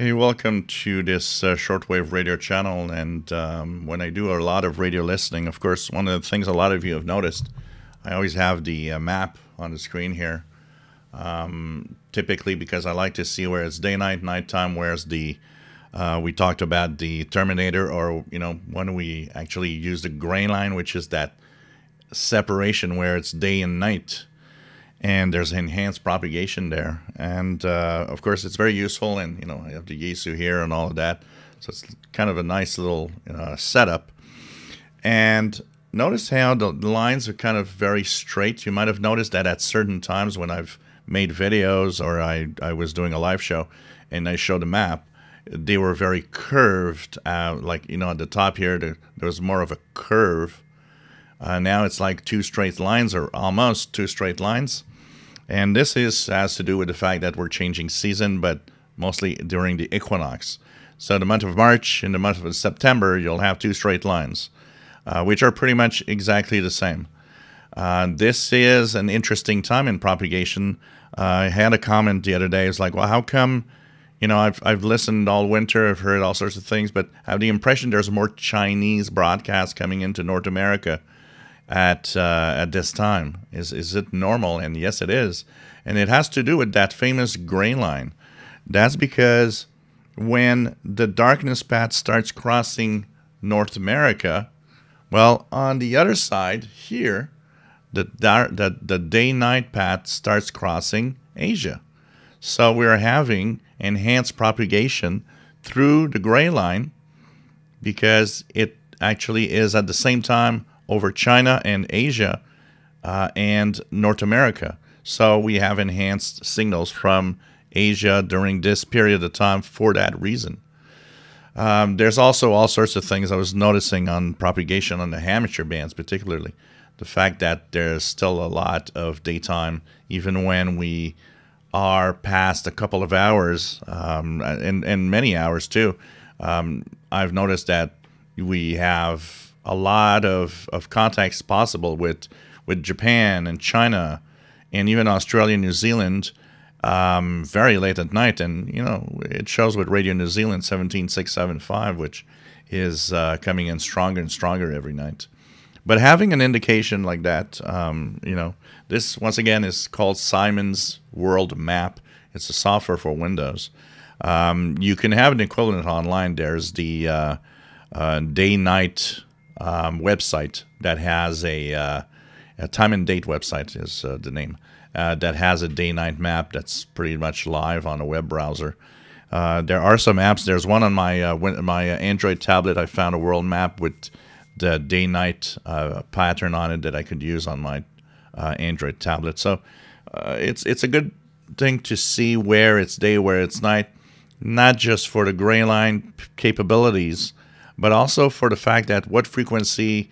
Hey, welcome to this uh, shortwave radio channel. And um, when I do a lot of radio listening, of course, one of the things a lot of you have noticed, I always have the uh, map on the screen here. Um, typically, because I like to see where it's day, night, nighttime, where's the uh, we talked about the terminator, or you know, when we actually use the gray line, which is that separation where it's day and night and there's enhanced propagation there. And uh, of course, it's very useful. And you know, I have the Yaesu here and all of that, so it's kind of a nice little uh, setup. And notice how the lines are kind of very straight. You might have noticed that at certain times when I've made videos or I, I was doing a live show and I showed a map, they were very curved. Uh, like you know, at the top here, there, there was more of a curve. Uh, now it's like two straight lines or almost two straight lines. And this is has to do with the fact that we're changing season, but mostly during the equinox. So the month of March and the month of September, you'll have two straight lines, uh, which are pretty much exactly the same. Uh, this is an interesting time in propagation. Uh, I had a comment the other day. It's like, well, how come? You know, I've, I've listened all winter, I've heard all sorts of things, but I have the impression there's more Chinese broadcasts coming into North America at uh, at this time? Is is it normal? And yes, it is, and it has to do with that famous gray line. That's because when the darkness path starts crossing North America, well, on the other side here, the the, the day-night path starts crossing Asia. So we're having enhanced propagation through the gray line because it actually is at the same time over China and Asia uh, and North America. So we have enhanced signals from Asia during this period of time for that reason. Um, there's also all sorts of things I was noticing on propagation on the amateur bands, particularly the fact that there's still a lot of daytime, even when we are past a couple of hours, um, and, and many hours too. Um, I've noticed that we have a lot of, of contacts possible with with Japan and China and even Australia and New Zealand um, very late at night. And, you know, it shows with Radio New Zealand 17675, which is uh, coming in stronger and stronger every night. But having an indication like that, um, you know, this once again is called Simon's World Map. It's a software for Windows. Um, you can have an equivalent online. There's the uh, uh, day night um, website that has a, uh, a, time and date website is uh, the name uh, that has a day-night map that's pretty much live on a web browser. Uh, there are some apps. There's one on my uh, my Android tablet. I found a world map with the day-night uh, pattern on it that I could use on my Android tablet. So it's it's a good thing to see where it's day, where it's night, not just for the gray line capabilities, but also for the fact that what frequency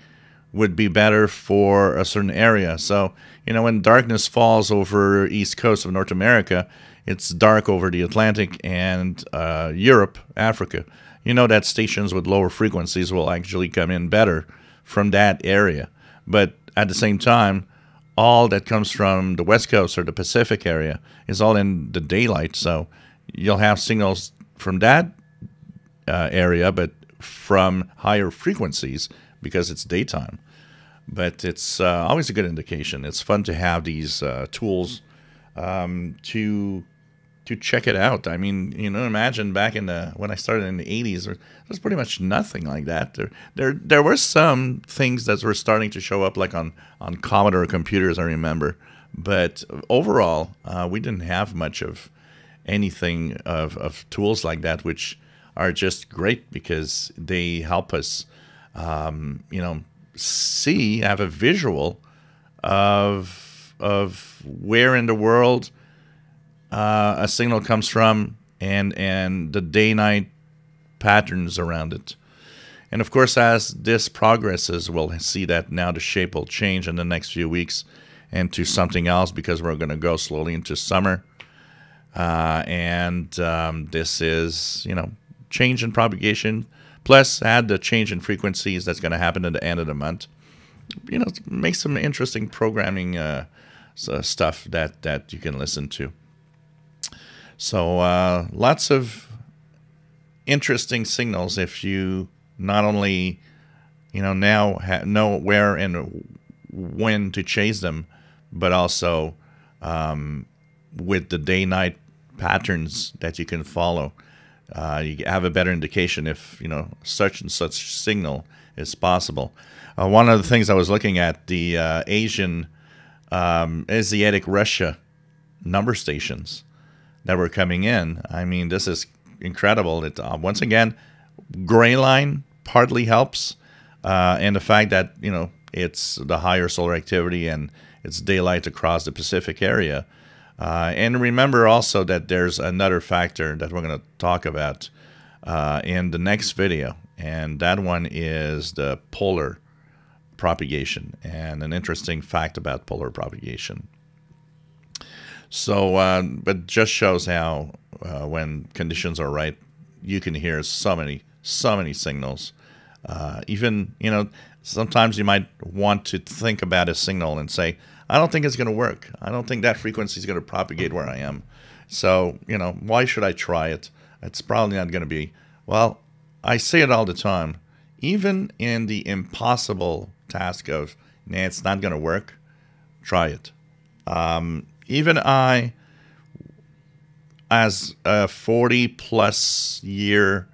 would be better for a certain area. So, you know, when darkness falls over east coast of North America, it's dark over the Atlantic and uh, Europe, Africa. You know that stations with lower frequencies will actually come in better from that area. But at the same time, all that comes from the west coast or the Pacific area is all in the daylight. So you'll have signals from that uh, area, but from higher frequencies because it's daytime. But it's uh, always a good indication. It's fun to have these uh, tools um, to to check it out. I mean, you know, imagine back in the when I started in the '80s, there was pretty much nothing like that. There, there, there were some things that were starting to show up, like on on Commodore computers. I remember, but overall, uh, we didn't have much of anything of, of tools like that, which are just great because they help us, um, you know, see, have a visual of of where in the world uh, a signal comes from and and the day night patterns around it. And of course, as this progresses, we'll see that now the shape will change in the next few weeks into something else because we're going to go slowly into summer. Uh, and um, this is, you know, change in propagation, plus add the change in frequencies that's going to happen at the end of the month. You know, make some interesting programming uh, stuff that that you can listen to. So uh, lots of interesting signals if you not only you know now know where and when to chase them, but also um, with the day-night patterns that you can follow. Uh, you have a better indication if you know such and such signal is possible. Uh, one of the things I was looking at the uh, Asian um, Asiatic Russia number stations that were coming in. I mean, this is incredible. It uh, once again, gray line partly helps, uh, and the fact that you know it's the higher solar activity and it's daylight across the Pacific area. Uh, and remember also that there's another factor that we're going to talk about uh, in the next video, and that one is the polar propagation and an interesting fact about polar propagation. So, uh, but just shows how uh, when conditions are right, you can hear so many, so many signals. Uh, even, you know, sometimes you might want to think about a signal and say, I don't think it's going to work. I don't think that frequency is going to propagate where I am. So, you know, why should I try it? It's probably not going to be. Well, I say it all the time. Even in the impossible task of, nah, it's not going to work, try it. Um, even I, as a 40 plus year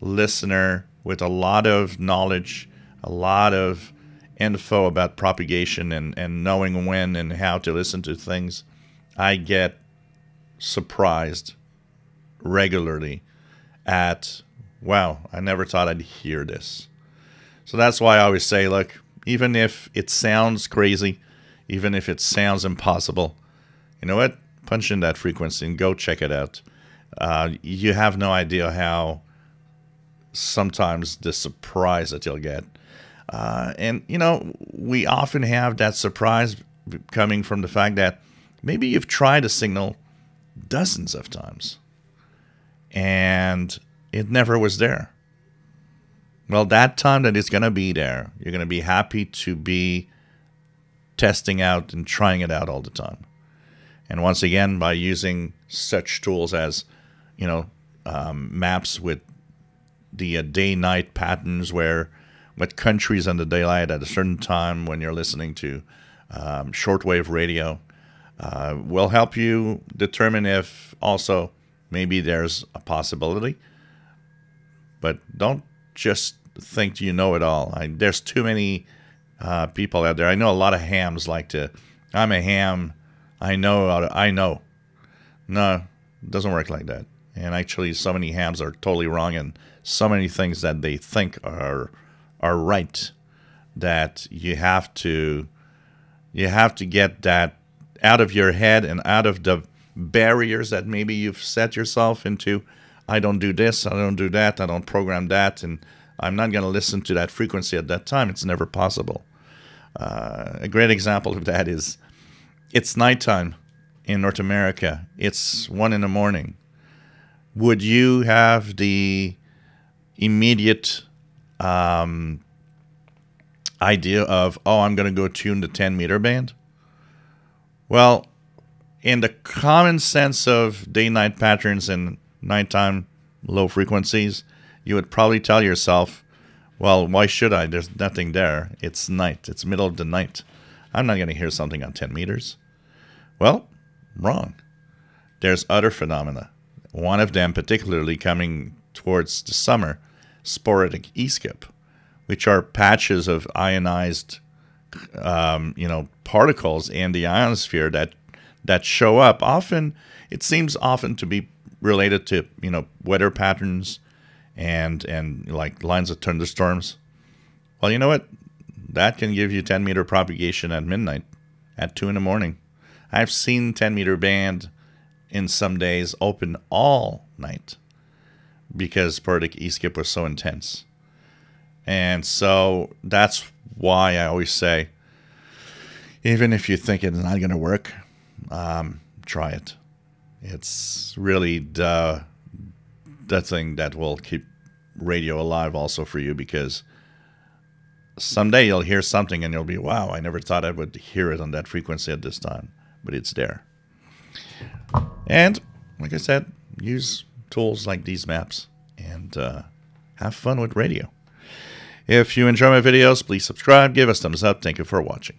listener with a lot of knowledge, a lot of info about propagation and, and knowing when and how to listen to things, I get surprised regularly at, wow, I never thought I'd hear this. So that's why I always say, look, even if it sounds crazy, even if it sounds impossible, you know what? Punch in that frequency and go check it out. Uh, you have no idea how sometimes the surprise that you'll get. Uh, and, you know, we often have that surprise coming from the fact that maybe you've tried a signal dozens of times and it never was there. Well, that time that it's going to be there, you're going to be happy to be testing out and trying it out all the time. And once again, by using such tools as, you know, um, maps with the uh, day-night patterns, where what countries on the daylight at a certain time when you're listening to um, shortwave radio, uh, will help you determine if also maybe there's a possibility. But don't just think you know it all. I, there's too many uh, people out there. I know a lot of hams like to. I'm a ham I know, I know. No, it doesn't work like that. And actually, so many hams are totally wrong, and so many things that they think are are right that you have to you have to get that out of your head and out of the barriers that maybe you've set yourself into. I don't do this, I don't do that, I don't program that, and I'm not going to listen to that frequency at that time. It's never possible. Uh, a great example of that is it's nighttime in North America. It's one in the morning. Would you have the immediate um, idea of, oh, I'm going to go tune the 10 meter band? Well, in the common sense of day night patterns and nighttime low frequencies, you would probably tell yourself, well, why should I? There's nothing there. It's night, it's middle of the night. I'm not going to hear something on 10 meters. Well, wrong. There's other phenomena. One of them, particularly coming towards the summer, sporadic e-skip, which are patches of ionized, um, you know, particles in the ionosphere that that show up. Often, it seems often to be related to you know weather patterns and and like lines of thunderstorms. Well, you know what? that can give you 10 meter propagation at midnight, at 2 in the morning. I've seen 10 meter band in some days open all night because sporadic e-skip was so intense. And so that's why I always say, even if you think it's not going to work, um, try it. It's really the, the thing that will keep radio alive also for you because – someday you'll hear something and you'll be, wow, I never thought I would hear it on that frequency at this time, but it's there. And like I said, use tools like these maps and uh, have fun with radio. If you enjoy my videos, please subscribe, give us thumbs up. Thank you for watching.